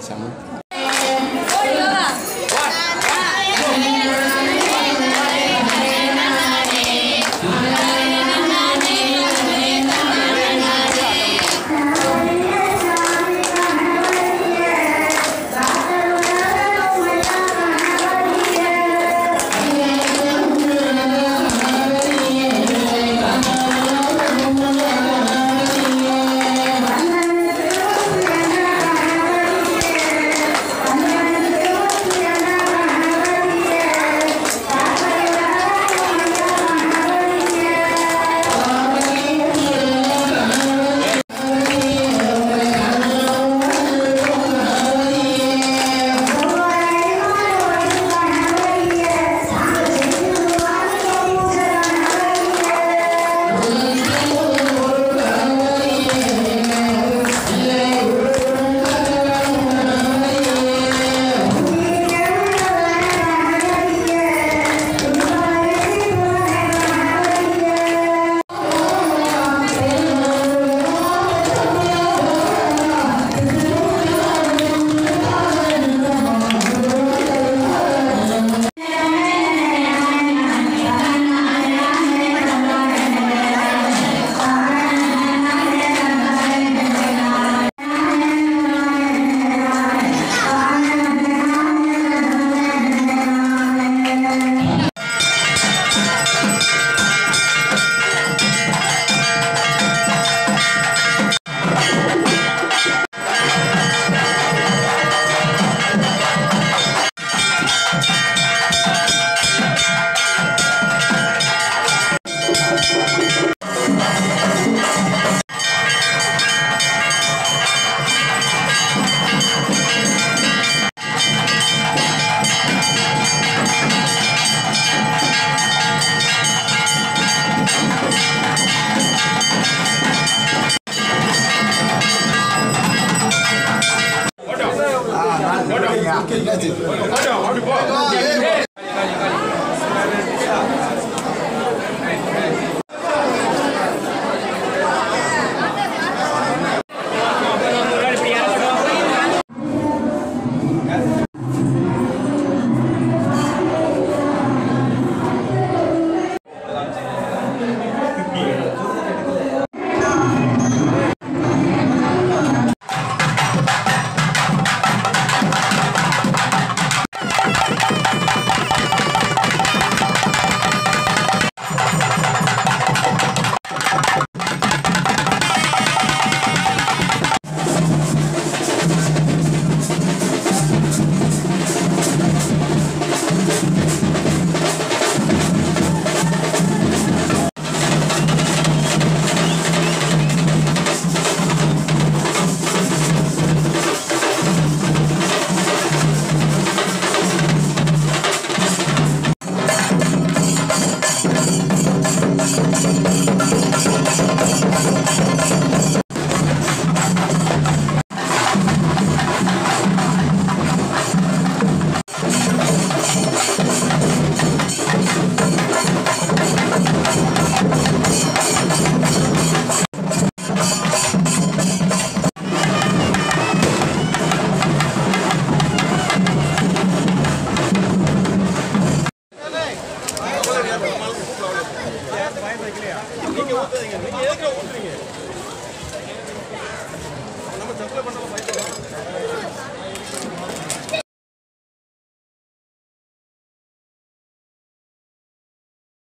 想吗？ẹ̀yà.